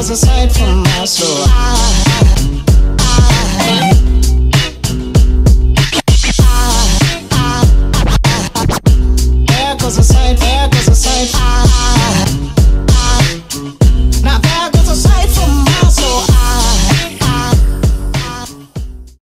was aside from my soul. I, I, I Cause aside,